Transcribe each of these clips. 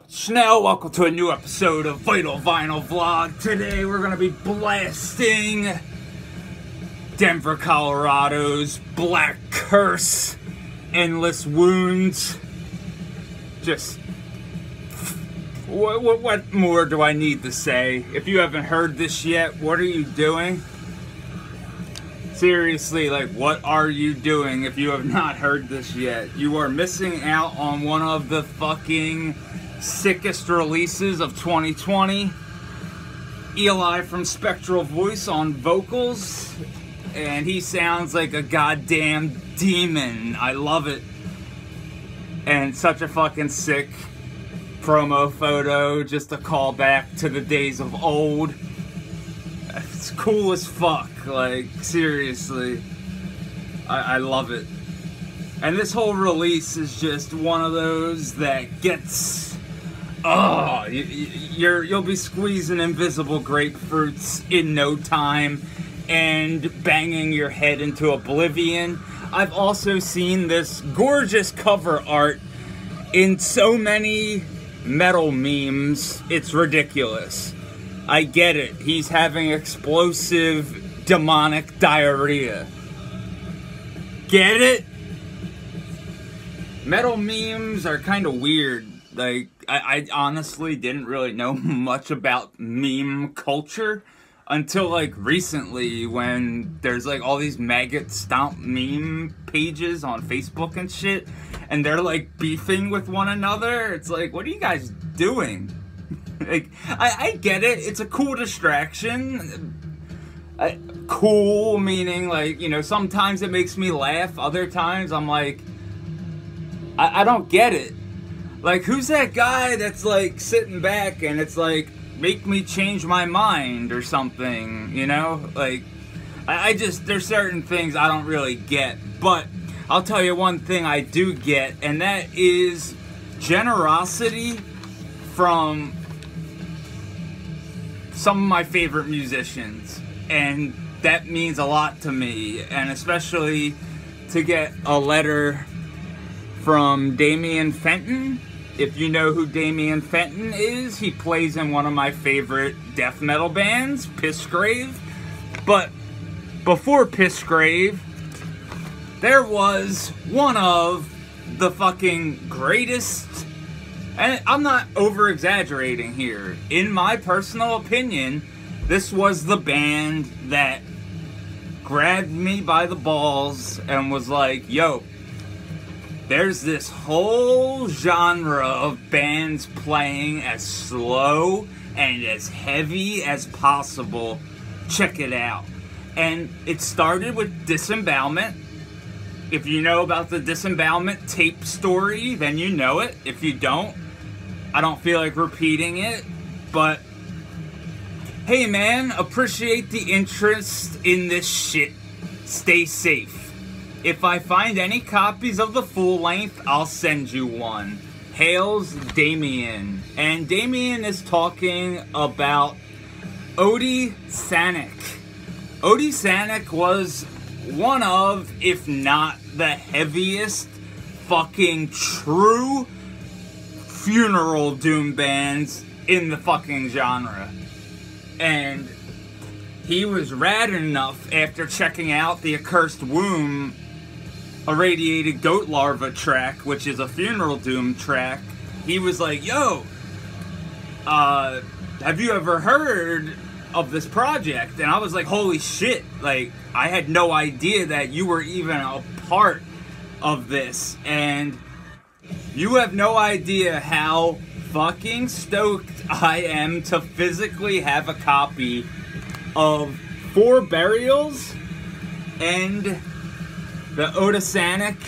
up, Schnell? Welcome to a new episode of Vital Vinyl Vlog. Today we're gonna be blasting Denver, Colorado's Black Curse, Endless Wounds. Just what, what, what more do I need to say? If you haven't heard this yet, what are you doing? Seriously, like, what are you doing if you have not heard this yet? You are missing out on one of the fucking sickest releases of 2020. Eli from Spectral Voice on vocals, and he sounds like a goddamn demon. I love it. And such a fucking sick promo photo, just a callback to the days of old. It's cool as fuck. Like, seriously. I, I love it. And this whole release is just one of those that gets. Oh, you, you're you'll be squeezing invisible grapefruits in no time, and banging your head into oblivion. I've also seen this gorgeous cover art in so many metal memes. It's ridiculous. I get it. He's having explosive demonic diarrhea. Get it? Metal memes are kind of weird. Like, I, I honestly didn't really know much about meme culture until like recently when there's like all these maggot stomp meme pages on Facebook and shit and they're like beefing with one another. It's like, what are you guys doing? like, I, I get it. It's a cool distraction. I, cool meaning like, you know, sometimes it makes me laugh. Other times I'm like, I, I don't get it. Like, who's that guy that's like sitting back and it's like, make me change my mind or something, you know? Like, I, I just, there's certain things I don't really get. But I'll tell you one thing I do get, and that is generosity from some of my favorite musicians. And that means a lot to me, and especially to get a letter from Demian Fenton. If you know who Demian Fenton is, he plays in one of my favorite death metal bands, Pissgrave. But before Pissgrave, there was one of the fucking greatest and I'm not over exaggerating here. In my personal opinion, this was the band that grabbed me by the balls and was like, yo, there's this whole genre of bands playing as slow and as heavy as possible. Check it out. And it started with Disembowelment. If you know about the Disembowelment tape story, then you know it. If you don't, I don't feel like repeating it, but hey man, appreciate the interest in this shit. Stay safe. If I find any copies of the full length, I'll send you one. Hails Damien. And Damien is talking about Odi Sanic. Otesanek was one of, if not the heaviest fucking true funeral doom bands in the fucking genre. And he was rad enough after checking out the Accursed Womb Irradiated Goat Larva track, which is a funeral doom track. He was like, yo, uh, have you ever heard of this project? And I was like, holy shit. Like, I had no idea that you were even a part of this. And you have no idea how fucking stoked I am to physically have a copy of Four Burials and the Otesanek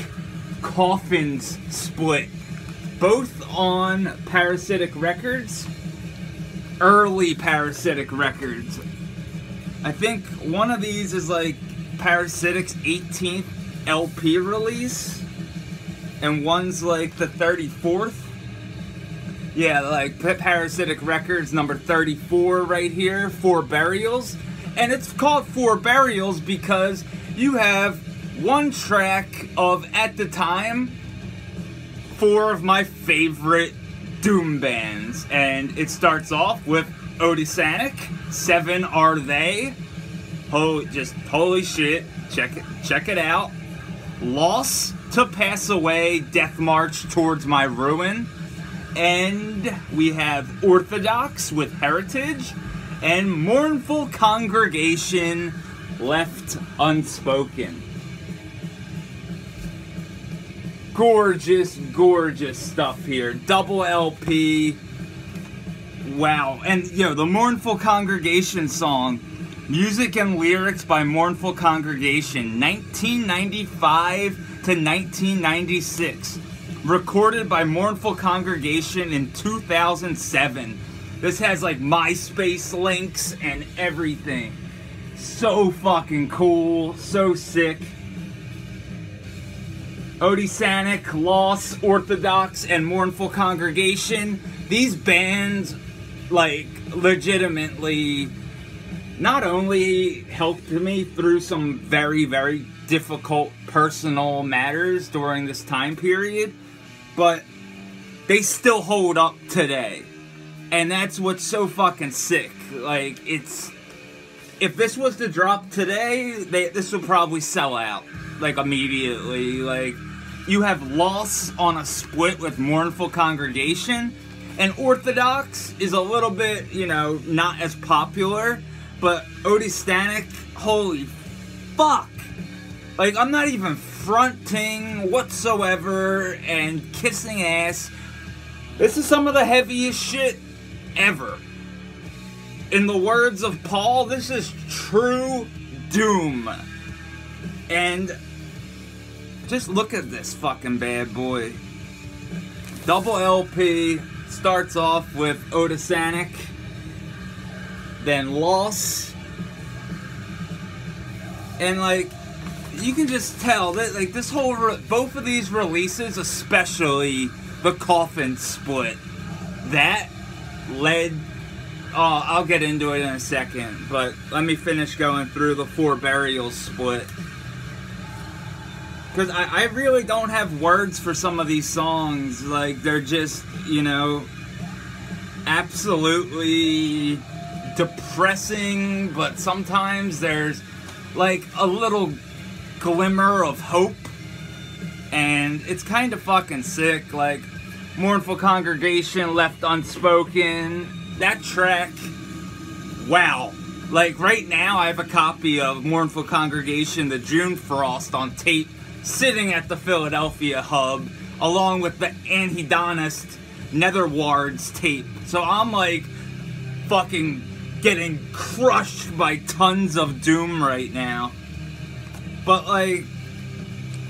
Coffins split. Both on Parasitic Records, early Parasitic Records. I think one of these is like Parasitic's 18th LP release and one's like the 34th. Yeah, like Parasitic Records number 34 right here, Four Burials. And it's called Four Burials because you have one track of, at the time, four of my favorite doom bands, and it starts off with Otesanek. Seven are they? Oh, just holy shit! Check it, check it out. Loss to pass away. Death march towards my ruin. And we have Orthodox with heritage, and mournful congregation left unspoken. Gorgeous, gorgeous stuff here. Double LP. Wow. And, you know, the Mournful Congregation song, music and lyrics by Mournful Congregation, 1995 to 1996. Recorded by Mournful Congregation in 2007. This has like MySpace links and everything. So fucking cool. So sick. Otesanek, Loss, Orthodox, and Mournful Congregation. These bands, like, legitimately not only helped me through some very, very difficult personal matters during this time period, but they still hold up today. And that's what's so fucking sick. Like, it's. If this was to drop today, they, this would probably sell out. Like, immediately. Like, you have Loss on a split with Mournful Congregation. And Orthodox is a little bit, you know, not as popular. But Otesanek, holy fuck. Like, I'm not even fronting whatsoever and kissing ass. This is some of the heaviest shit ever. In the words of Paul, this is true doom. And just look at this fucking bad boy. Double LP starts off with Otesanek, then Loss, and like you can just tell that like this whole both of these releases, especially the Coffin split, that led. Oh, I'll get into it in a second, but let me finish going through the four burials split because I, I really don't have words for some of these songs. Like they're just, you know, absolutely depressing, but sometimes there's like a little glimmer of hope. And it's kind of fucking sick. Like, Mournful Congregation Left Unspoken. That track, wow. Like, right now, I have a copy of Mournful Congregation, the June Frost on tape sitting at the Philadelphia hub along with the Anhedonist Netherwards tape. So I'm like fucking getting crushed by tons of doom right now. But like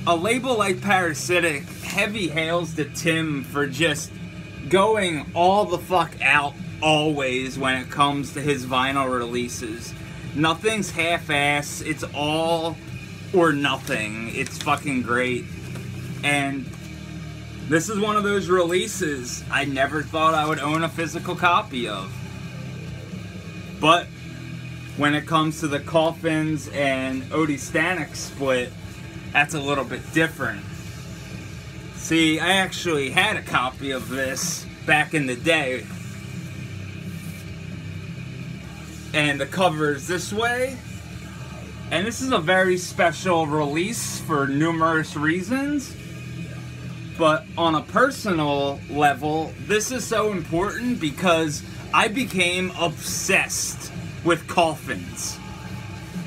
a label like Parasitic heavy hails to Tim for just going all the fuck out always when it comes to his vinyl releases. Nothing's half-ass. It's all or nothing. It's fucking great. And this is one of those releases I never thought I would own a physical copy of. But when it comes to the Coffins and Otesanek split, that's a little bit different. See, I actually had a copy of this back in the day. And the cover is this way. And this is a very special release for numerous reasons. But on a personal level, this is so important because I became obsessed with coffins.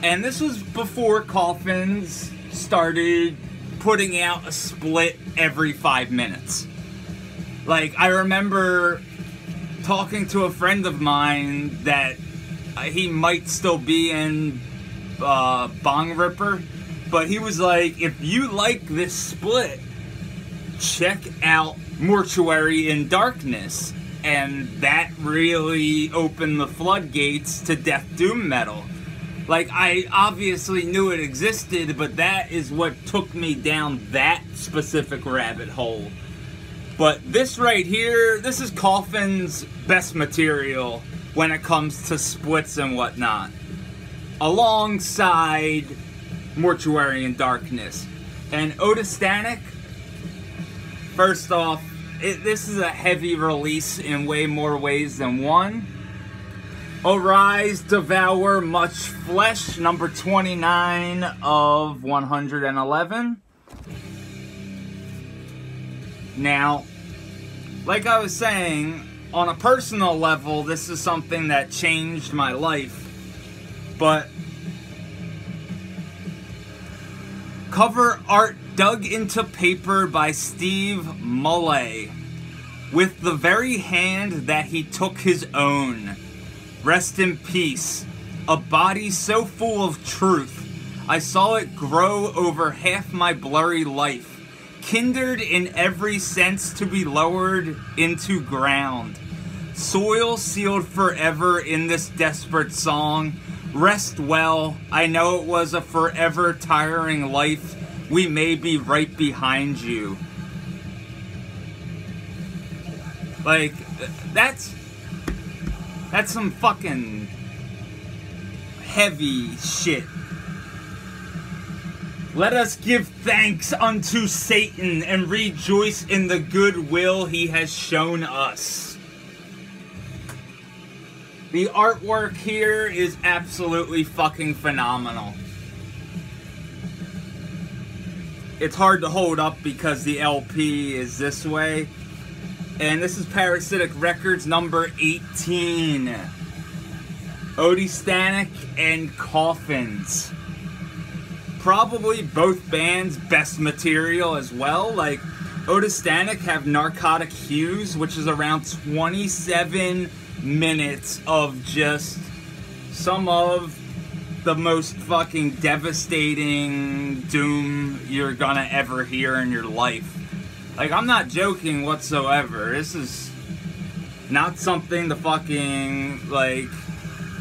And this was before coffins started putting out a split every five minutes. Like, I remember talking to a friend of mine that he might still be in uh, Bongripper, but he was like, if you like this split, check out Mortuary in Darkness. And that really opened the floodgates to Death Doom metal. Like, I obviously knew it existed, but that is what took me down that specific rabbit hole. But this right here, this is Coffin's best material when it comes to splits and whatnot alongside Mortuary in Darkness. And Otesanek, first off, it, this is a heavy release in way more ways than one. Arise, Devour Much Flesh, number 29 of 111. Now, like I was saying, on a personal level, this is something that changed my life. But cover art dug into paper by Steve Mullay with the very hand that he took his own. Rest in peace. A body so full of truth. I saw it grow over half my blurry life, kindred in every sense to be lowered into ground. Soil sealed forever in this desperate song. Rest well, I know it was a forever tiring life. We may be right behind you. Like, that's. That's some fucking heavy shit. Let us give thanks unto Satan and rejoice in the goodwill he has shown us. The artwork here is absolutely fucking phenomenal. It's hard to hold up because the LP is this way. And this is Parasitic Records number 18. Otesanek and Coffins. Probably both bands' best material as well. Like, Otesanek have Narcotic Hues, which is around 27 minutes of just some of the most fucking devastating doom you're gonna ever hear in your life. Like, I'm not joking whatsoever. This is not something to fucking, like.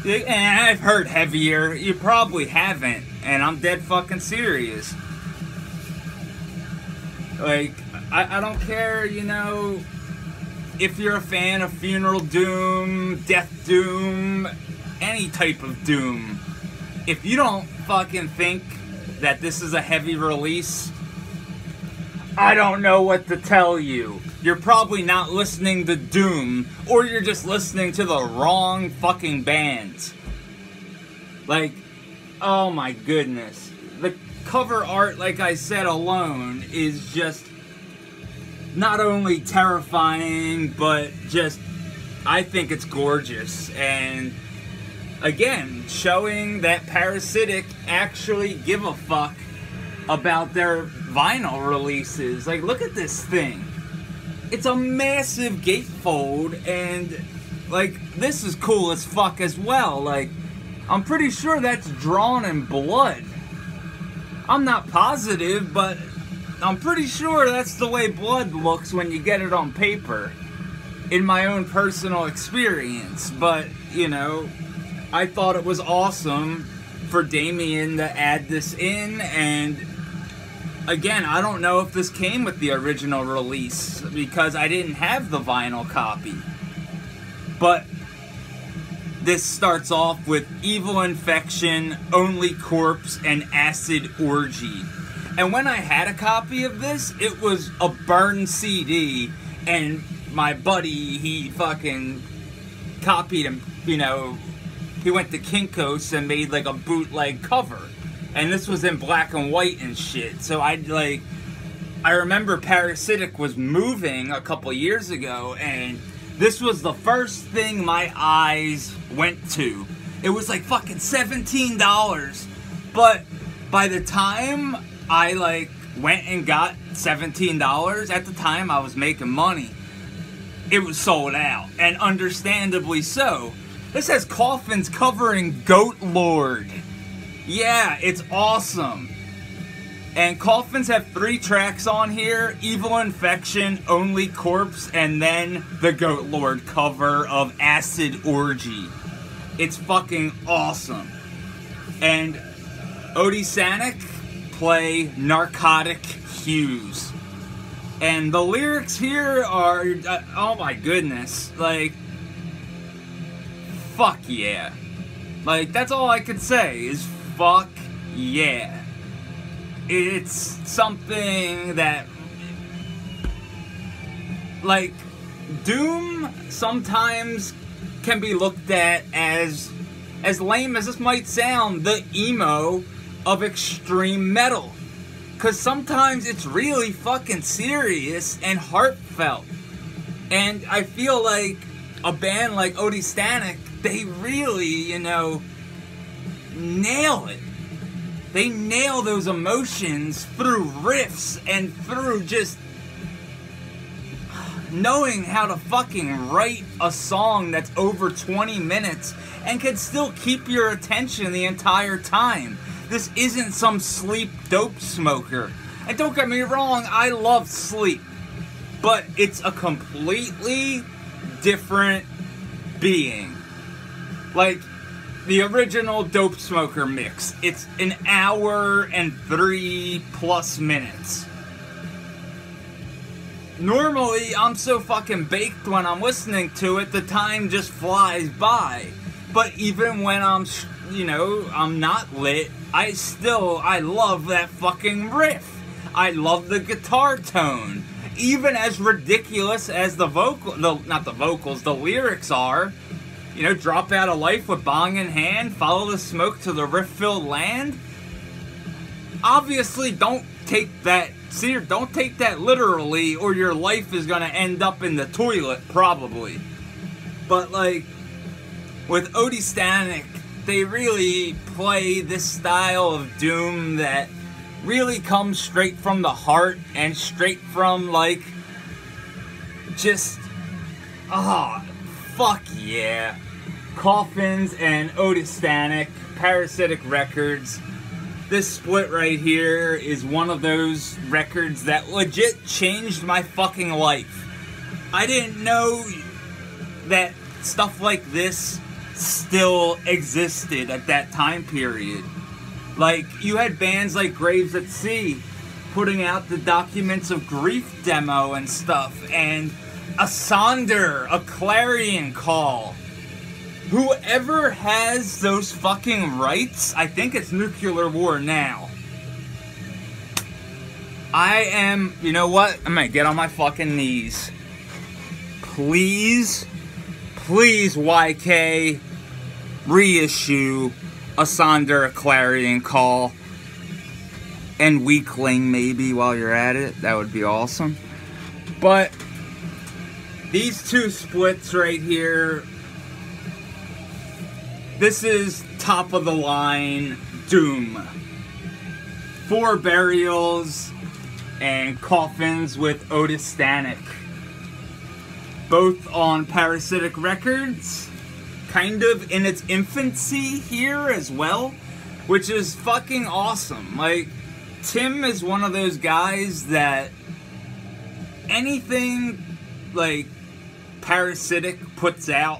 And I've heard heavier. You probably haven't. And I'm dead fucking serious. Like, I, I don't care, you know, if you're a fan of Funeral Doom, Death Doom, any type of Doom. If you don't fucking think that this is a heavy release, I don't know what to tell you. You're probably not listening to Doom, or you're just listening to the wrong fucking bands. Like, oh my goodness. The cover art, like I said alone, is just not only terrifying, but just, I think it's gorgeous. And again, showing that Parasitic actually give a fuck about their vinyl releases. Like, look at this thing. It's a massive gatefold, and like, this is cool as fuck as well. Like, I'm pretty sure that's drawn in blood. I'm not positive, but I'm pretty sure that's the way blood looks when you get it on paper. In my own personal experience, but you know, I thought it was awesome for Damien to add this in and again, I don't know if this came with the original release because I didn't have the vinyl copy. But this starts off with Evil Infection, Only Corpse, and Acid Orgy. And when I had a copy of this, it was a burned CD, and my buddy, he fucking copied him, you know, he went to Kinko's and made like a bootleg cover and this was in black and white and shit. So I like, I remember Parasitic was moving a couple years ago, and this was the first thing my eyes went to. It was like fucking seventeen dollars, but by the time I like went and got seventeen dollars, at the time I was making money. It was sold out, and understandably so. This has coffins covering Goat Lord. Yeah, it's awesome. And Coffins have three tracks on here Evil Infection, Only Corpse, and then the Goat Lord cover of Acid Orgy. It's fucking awesome. And Odie play Narcotic Hues. And the lyrics here are, uh, oh my goodness, like, fuck yeah. Like, that's all I could say is fuck yeah. It's something that like Doom sometimes can be looked at as as lame as this might sound, the emo of extreme metal. Cause sometimes it's really fucking serious and heartfelt. And I feel like a band like Otesanek, they really, you know, nail it. They nail those emotions through riffs and through just knowing how to fucking write a song that's over 20 minutes and can still keep your attention the entire time. This isn't some sleep dope smoker. And don't get me wrong, I love sleep. But it's a completely different being. Like the original dope smoker mix. It's an hour and three plus minutes normally I'm so fucking baked when I'm listening to it, the time just flies by. But even when I'm, you know, I'm not lit, I still, I love that fucking riff. I love the guitar tone. Even as ridiculous as the vocal, the, not the vocals, the lyrics are, you know, drop out of life with bong in hand, follow the smoke to the riff-filled land. Obviously, don't take that See, don't take that literally, or your life is gonna end up in the toilet, probably. But like, with Otesanek, they really play this style of Doom that really comes straight from the heart and straight from like, just, ah, oh, fuck yeah. Coffins and Stanek, Parasitic Records this split right here is one of those records that legit changed my fucking life. I didn't know that stuff like this still existed at that time period. Like, you had bands like Graves at Sea putting out the Documents of Grief demo and stuff, and Asunder, a clarion call Whoever has those fucking rights, I think it's nuclear war now. I am, you know what? I'm gonna get on my fucking knees. Please, please, YK, reissue Asunder, a clarion call, and weakling maybe while you're at it. That would be awesome. But these two splits right here this is top of the line Doom. Four burials and coffins with Otesanek. Both on Parasitic Records, kind of in its infancy here as well, which is fucking awesome. Like, Tim is one of those guys that anything like Parasitic puts out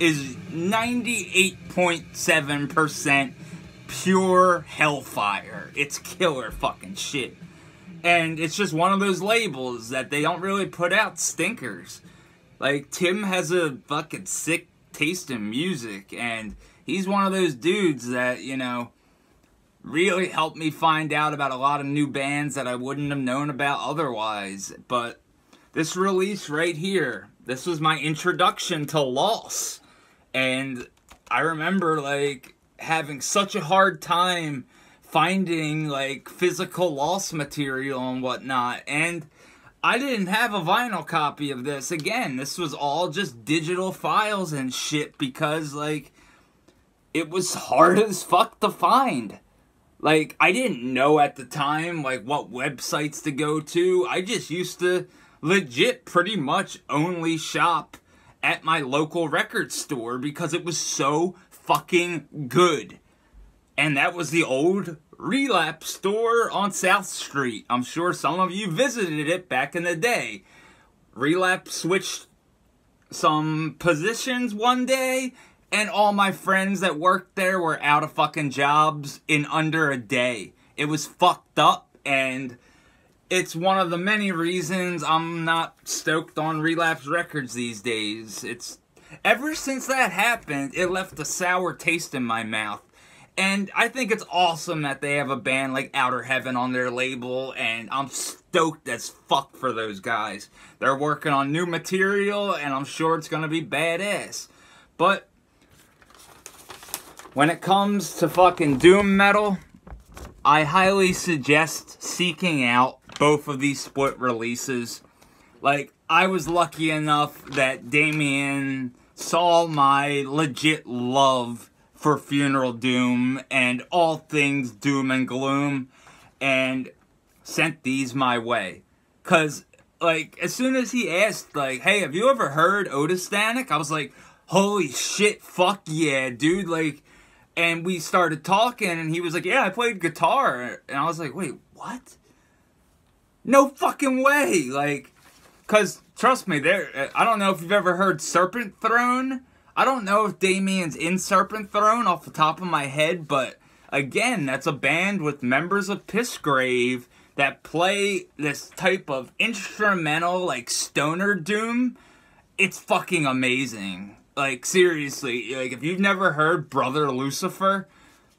is 98.7% pure hellfire. It's killer fucking shit. And it's just one of those labels that they don't really put out stinkers. Like, Tim has a fucking sick taste in music, and he's one of those dudes that, you know, really helped me find out about a lot of new bands that I wouldn't have known about otherwise. But this release right here, this was my introduction to Loss. And I remember like having such a hard time finding like physical loss material and whatnot. And I didn't have a vinyl copy of this. Again, this was all just digital files and shit because like it was hard as fuck to find. Like I didn't know at the time like what websites to go to. I just used to legit pretty much only shop at my local record store because it was so fucking good. And that was the old Relapse store on South Street. I'm sure some of you visited it back in the day. Relapse switched some positions one day, and all my friends that worked there were out of fucking jobs in under a day. It was fucked up, and it's one of the many reasons I'm not stoked on Relapse Records these days. It's ever since that happened, it left a sour taste in my mouth. And I think it's awesome that they have a band like Outer Heaven on their label, and I'm stoked as fuck for those guys. They're working on new material, and I'm sure it's gonna be badass. But when it comes to fucking doom metal, I highly suggest seeking out both of these split releases. Like, I was lucky enough that Damien saw my legit love for Funeral Doom and all things doom and gloom and sent these my way. Cause like as soon as he asked, like, hey, have you ever heard Otis? I was like, holy shit, fuck yeah, dude. Like and we started talking and he was like, Yeah, I played guitar and I was like, Wait, what? No fucking way. Like cause trust me, there I don't know if you've ever heard Serpent Throne I don't know if Damien's in Serpent Throne off the top of my head, but again, that's a band with members of Pissgrave that play this type of instrumental, like stoner doom. It's fucking amazing. Like, seriously, like, if you've never heard Brother Lucifer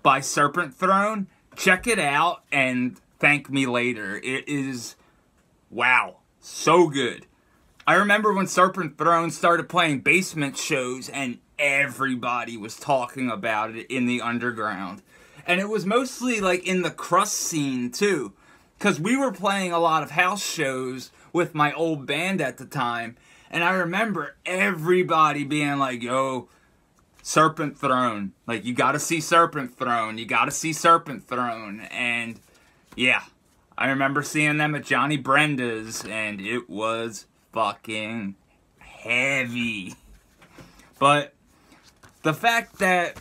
by Serpent Throne, check it out and thank me later. It is, wow, so good. I remember when Serpent Throne started playing basement shows and everybody was talking about it in the underground. And it was mostly like in the crust scene too. Because we were playing a lot of house shows with my old band at the time. And I remember everybody being like, yo, Serpent Throne. Like, you gotta see Serpent Throne. You gotta see Serpent Throne. And yeah, I remember seeing them at Johnny Brenda's, and it was fucking heavy. But the fact that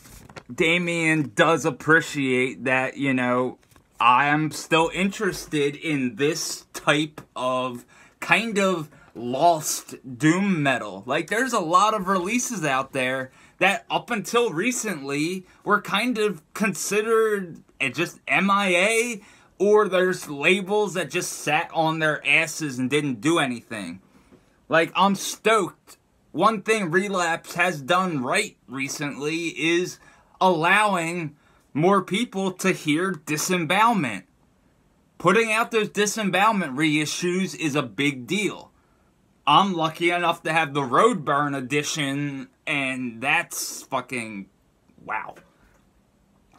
Damien does appreciate that, you know, I am still interested in this type of kind of lost doom metal. Like, there's a lot of releases out there that up until recently were kind of considered just MIA, or there's labels that just sat on their asses and didn't do anything. Like, I'm stoked. One thing Relapse has done right recently is allowing more people to hear disembowelment. Putting out those disembowelment reissues is a big deal. I'm lucky enough to have the Roadburn edition, and that's fucking wow.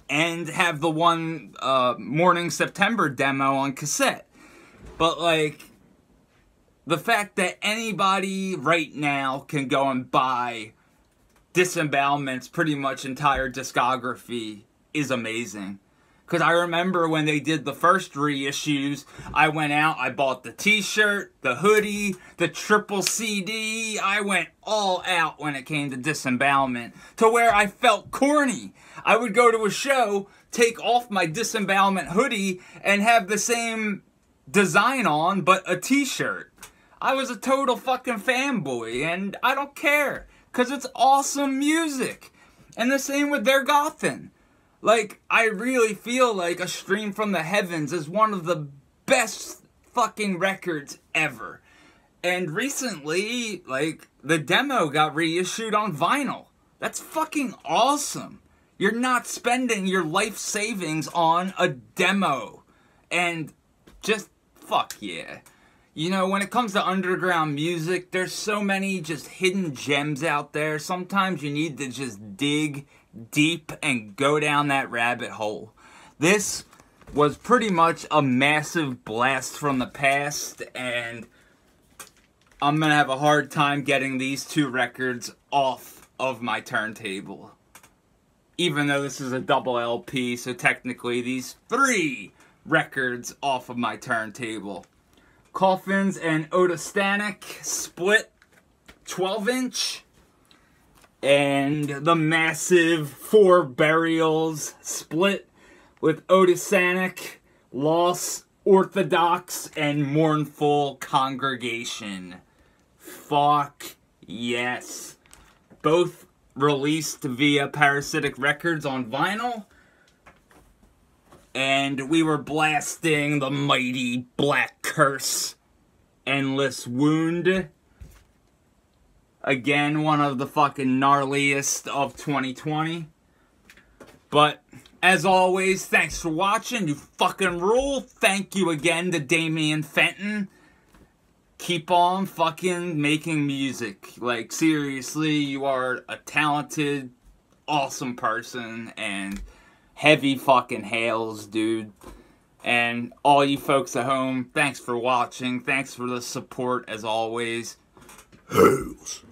And have the one uh, Mourning September demo on cassette. But, like, the fact that anybody right now can go and buy Disembowelment's pretty much entire discography is amazing. Because I remember when they did the first reissues, I went out, I bought the t shirt, the hoodie, the triple CD. I went all out when it came to disembowelment to where I felt corny. I would go to a show, take off my disembowelment hoodie, and have the same design on, but a t shirt. I was a total fucking fanboy, and I don't care, because it's awesome music. And the same with Thergothon. Like, I really feel like A Stream from the Heavens is one of the best fucking records ever. And recently, like, the demo got reissued on vinyl. That's fucking awesome. You're not spending your life savings on a demo. And just fuck yeah. You know, when it comes to underground music, there's so many just hidden gems out there. Sometimes you need to just dig deep and go down that rabbit hole. This was pretty much a massive blast from the past, and I'm gonna have a hard time getting these two records off of my turntable. Even though this is a double LP, so technically these three records off of my turntable. Coffins and Otis split 12 inch. And the massive Four Burials split with Otis Stanek, Loss, Orthodox, and Mournful Congregation. Fuck yes. Both released via Parasitic Records on vinyl and we were blasting the mighty Black Curse Endless Wound. Again, one of the fucking gnarliest of 2020. But As always, thanks for watching. You fucking rule. Thank you again to Demian Fenton. Keep on fucking making music. Like, seriously, you are a talented, awesome person. And heavy fucking hails, dude. And all you folks at home, thanks for watching. Thanks for the support as always. Hails.